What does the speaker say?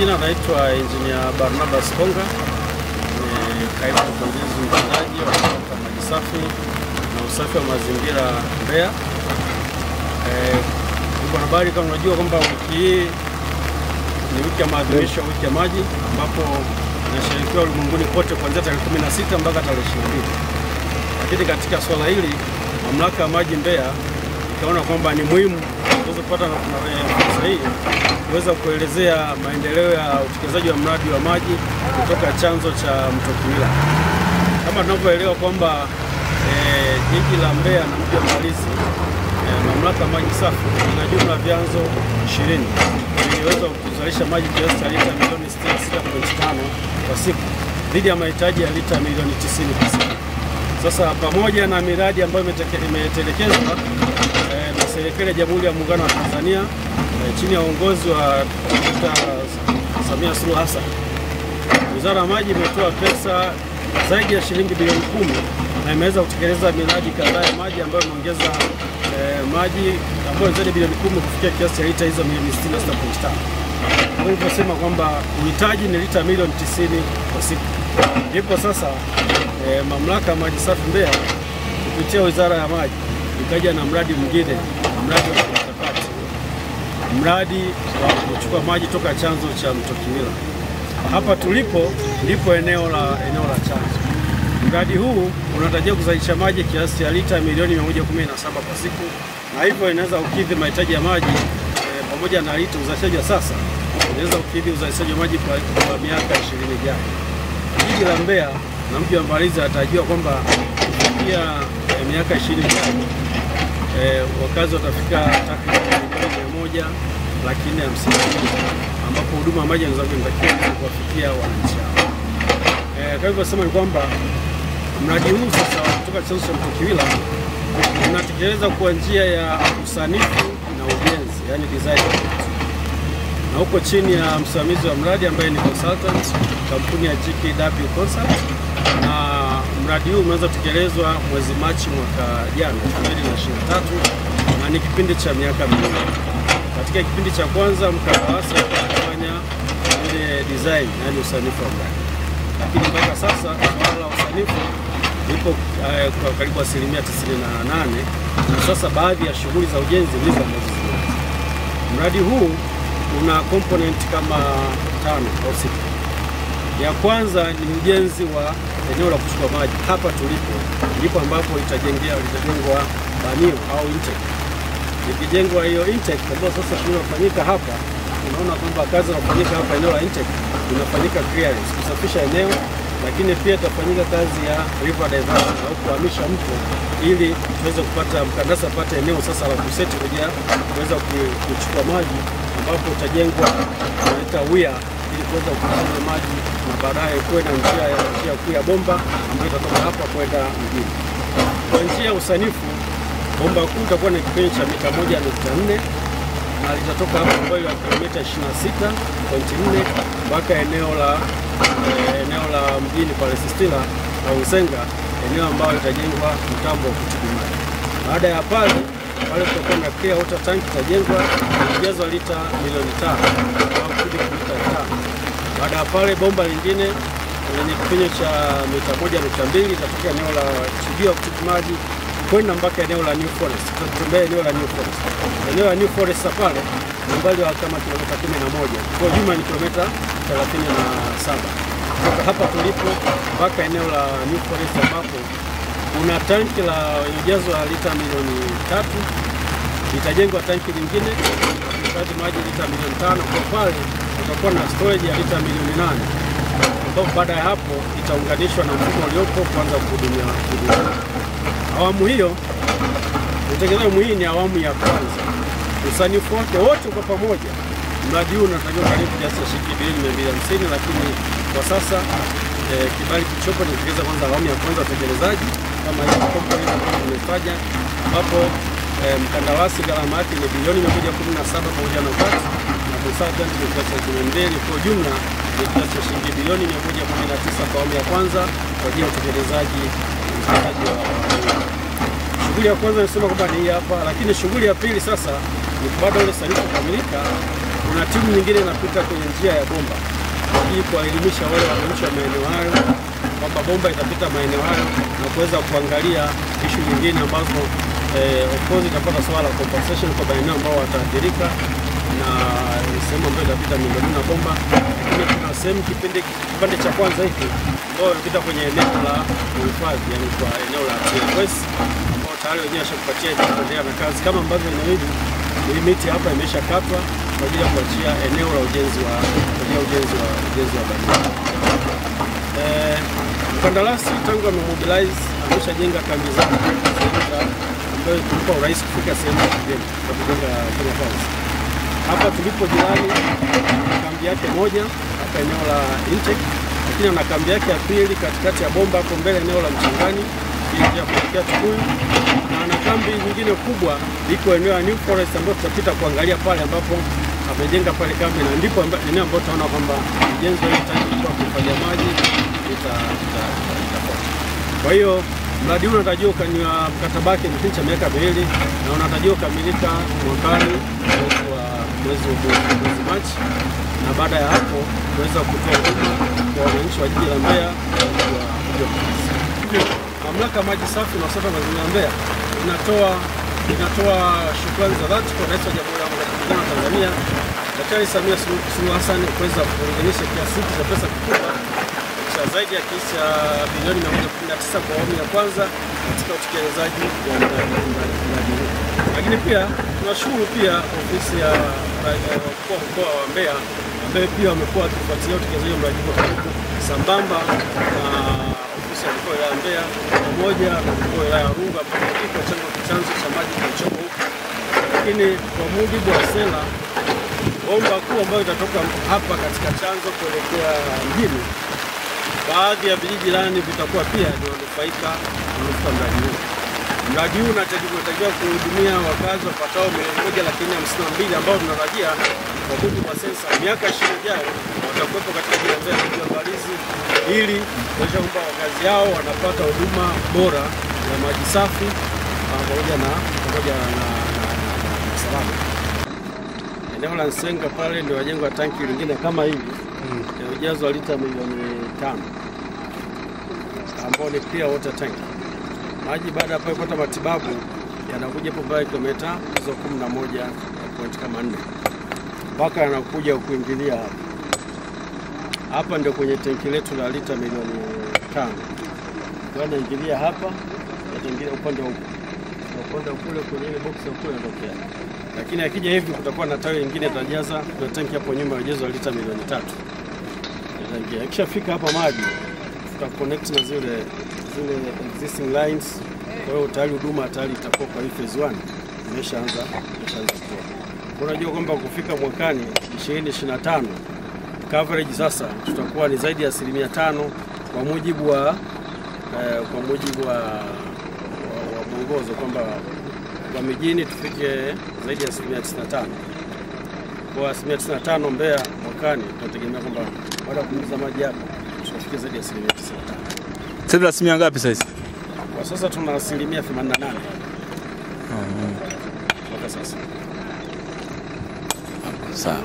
majina anaitwa Engineer Barnabas Konga, ni kaimu mkurugenzi mtendaji wa mamlaka maji safi na usafi wa mazingira Mbeya. Ndugu wanahabari, kama unajua kwamba wiki hii ni wiki ya maadhimisho ya wiki ya maji ambapo inashirikiwa ulimwenguni kote kuanzia tarehe 16 mpaka tarehe 22. Lakini katika swala hili mamlaka ya maji Mbeya ikaona kwamba ni muhimu tuweze kupata fursa hii kuweza kuelezea maendeleo ya utekelezaji wa mradi wa maji kutoka chanzo cha mto Kiwila. Kama tunavyoelewa kwamba jiji e, la Mbeya na mji wa Mbalizi e, mamlaka ya maji safi ina jumla vyanzo 20 viliweza kuzalisha maji kiasi cha lita milioni 66.5 kwa siku dhidi ya mahitaji ya lita milioni 90 kwa siku. Sasa pamoja na miradi ambayo imetelekezwa eh, na serikali ya Jamhuri ya Muungano wa Tanzania e, chini ya uongozi wa Dkt. Samia Suluhu Hassan, Wizara ya Maji imetoa pesa zaidi ya shilingi bilioni kumi na imeweza kutekeleza miradi kadhaa ya maji ambayo imeongeza e, maji ambayo zaidi ya bilioni kumi kufikia kiasi cha lita hizo milioni 66.5. Kwa hivyo sema kwamba uhitaji ni lita milioni 90 kwa siku. Ndipo sasa e, mamlaka ya maji safi Mbeya kupitia Wizara ya Maji ikaja na mradi mwingine, mradi wa kimkakati, mradi wa kuchukua maji toka chanzo cha mto Kimila. Hapa tulipo ndipo eneo la eneo la chanzo. Mradi huu unatarajia kuzalisha maji kiasi cha lita milioni 117 kwa siku, na hivyo inaweza kukidhi mahitaji ya maji pamoja pamoja na lita uzalishaji wa sasa inaweza kukidhi uzalishaji wa maji kwa, kwa miaka 20 ijayo. Jiji la Mbeya na mji wa Mbalizi anatarajiwa kwamba kufikia eh, miaka 20 ijayo eh, wakazi watafika takriban milioni moja laki nne hamsini ambapo huduma ya maji inatakiwa kuwafikia wananchi hao. Eh, kwa hivyo ni kwamba mradi huu sasa kutoka chanzo cha mto Kiwila unatekeleza kwa njia ya usanifu na ujenzi, yani design na huko chini ya msimamizi wa mradi ambaye ni consultant kampuni ya GKW Consult, mradi huu umeanza kutekelezwa mwezi Machi mwaka jana 2023 na ni kipindi cha miaka miwili. Katika kipindi cha kwanza mkandarasi kufanya ile design, yani usanifu wa mradi, lakini mpaka sasa swala la usanifu lipo uh, kwa karibu asilimia 98 na sasa baadhi ya shughuli za ujenzi ndizo ambazo. Mradi huu una component kama tano au sita. Ya kwanza ni ujenzi wa eneo la kuchukua maji. Hapa tulipo ndipo ambapo itajengea litajengwa banio au intake. Ikijengwa hiyo intake ambayo sasa tunafanyika hapa, unaona kwamba kazi inafanyika hapa eneo la intake inafanyika clearance, kusafisha eneo, lakini pia itafanyika kazi ya river diversion au kuhamisha mto ili tuweze kupata mkandarasi apate eneo sasa la kuseti kuja kuweza kuchukua maji ambapo utajengwa unaita wia ili kuweza kukusanya maji na baadaye kuwe na njia ya njia kuu ya bomba ambayo itatoka hapa kwenda mjini. Kwa njia ya usanifu, bomba kuu itakuwa na kipenyo cha mita moja nukta nne na litatoka hapa ambayo ya kilomita 26.4 mpaka eneo la eh, eneo la mjini pale Sistila na Usenga, eneo ambayo itajengwa mtambo wa kutibu maji. Baada ya pale pale tutakuwa na clear water tank itajengwa ujazo wa lita milioni tano au cubic mita tano. Baada ya pale bomba lingine lenye kipenyo cha mita moja nukta mbili itatoka eneo la chujio ya kutibu maji kwenda mpaka eneo la New Forest. tutembea eneo la New Forest. Eneo la New Forest pale umbali wa kama kilomita kumi na moja kwa jumla ni kilomita thelathini na saba kutoka hapa tulipo mpaka eneo la New Forest ambapo kuna tanki la ujazo wa lita milioni tatu litajengwa tanki lingine kuhifadhi maji lita milioni tano kwa pale utakuwa na storage ya lita milioni nane ambapo baada ya hapo itaunganishwa na mfumo uliopo kuanza kuhudumia huduma. Awamu hiyo utekelezaji hii ni awamu ya kwanza. Usanifu wake wote kwa pamoja, mradi huu unatakiwa karibu kiasi cha shilingi bilioni mia mbili hamsini lakini kwa sasa eh, kibali kilichopo ni kutekeleza kwanza awamu ya kwanza utekelezaji kama hiyo tumefanya ambapo eh, mkandarasi gharama yake ni bilioni mia moja kumi na saba pamoja na VAT na consultant ni kiasi cha bilioni mbili kwa jumla ni kiasi cha shilingi bilioni mia moja kumi na tisa kwa awamu ya kwanza kwa ajili ya utekelezaji wa shughuli ya kwanza Nasema kwamba ni hapa, lakini shughuli ya pili sasa ni baada ya usanifu kukamilika, kuna timu nyingine inapita kwenye njia ya bomba ili kuwaelimisha wale wananchi wa maeneo hayo kwamba bomba itapita maeneo hayo na kuweza kuangalia ishu nyingine ambazo eh, of course itapata swala la compensation kwa maeneo ambao wataathirika na sehemu ambayo itapita miundombinu ya bomba, lakini kuna sehemu kipindi kipande cha kwanza hiki ambayo inapita kwenye eneo la uhifadhi, yani kwa eneo la TFS ambao tayari wenyewe washakupatia kuendelea na kazi kama ambavyo eneo hili hii miti hapa imeshakatwa kwa ajili ya kuachia eneo la ujenzi wa ujenzi wa ujenzi wa barabara. Mkandarasi tangu amemobilize ameshajenga kambi zake ambayo kumpa urahisi kufika sehemu za kujenga kwa kujenga kufanya kazi. Hapa tulipo jirani kambi yake moja hapa eneo la intake, lakini ana kambi yake ya pili katikati ya bomba hapo mbele eneo la Mchangani ya kuelekea Tukuyu, na ana kambi nyingine kubwa iko eneo la New Forest ambayo tutapita kuangalia pale ambapo amejenga pale kambi, na ndipo eneo ambayo tunaona kwamba ujenzi wa tanki kwa kufanya maji Kwa hiyo mradi huu unatarajiwa ukanywa mkataba wake kipindi cha miaka miwili na unatarajiwa kukamilika mwakani mwezi wa mwezi Machi, na baada ya hapo kuweza kutoa huduma kwa wananchi wa jiji la Mbeya wa mamlaka maji safi na usafi wa mazingira Mbeya inatoa inatoa shukrani za dhati kwa Rais wa Jamhuri ya Muungano wa Tanzania Daktari Samia Suluhu Hassan kuweza kuunganisha kiasi cha pesa kikubwa cha zaidi ya kiasi cha bilioni 119 kwa awamu ya kwanza katika utekelezaji wa mradi huu. Lakini pia tunashukuru pia ofisi ya mkuu wa mkoa wa Mbeya ambaye pia wamekuwa wakifuatilia utekelezaji wa mradi huu kwa sambamba na ofisi ya mkoa wa ya Mbeya pamoja na mkoa ya Rungwe ambapo kiko chanzo cha maji kilichopo huku. Lakini kwa mujibu wa sera bomba kuu ambayo itatoka hapa katika chanzo kuelekea mjini baadhi ya vijiji jirani vitakuwa pia vinanufaika wanufaika wanufaika mradi huu. Mradi huu unatarajiwa kuhudumia wakazi wapatao milioni moja laki hamsini na mbili ambao tunatarajia kwa mujibu wa sensa miaka ishirini ijayo watakuwepo katika mji wa Mbalizi ili kuonyesha kwamba wakazi hao wanapata huduma bora ya maji safi ah, pamoja na pamoja na, na, na, na, na salama. Eneo la Nsenga pale ndio wajengwa tanki lingine kama hivi ya ujazo wa lita milioni tano ambao ni clear water tank. Maji baada ya pale kupata matibabu yanakuja hapo mpaka kilomita hizo kumi na moja na point kama nne mpaka yanakuja kuingilia hapa. Hapa ndio kwenye tenki letu la lita milioni tano kwa yanaingilia hapa, yataingilia upande huu kwenda na kule kwenye ile box ya kule ndokea. lakini akija hivi kutakuwa na tawi lingine tajaza kwa tanki hapo nyuma ya ujazo wa lita milioni tatu yataingia. Ikishafika hapa maji tuta connect na zile zile existing lines, kwa hiyo tayari huduma tayari itakuwa kwa hii phase 1 imeshaanza imeshaanza kuwa. Unajua kwamba kufika mwakani 2025 coverage sasa tutakuwa ni zaidi ya asilimia tano kwa mujibu wa eh, kwa mujibu wa, wa, wa mwongozo kwamba kwa mijini tufike zaidi ya asilimia 95 kwa asilimia 95 Mbeya mwakani tunategemea kwamba baada ya kumaliza maji hapa tutafikia zaidi ya asilimia 95. Sasa hivi asilimia ngapi sasa? Kwa sasa tuna asilimia 88 mpaka sasa. Sawa.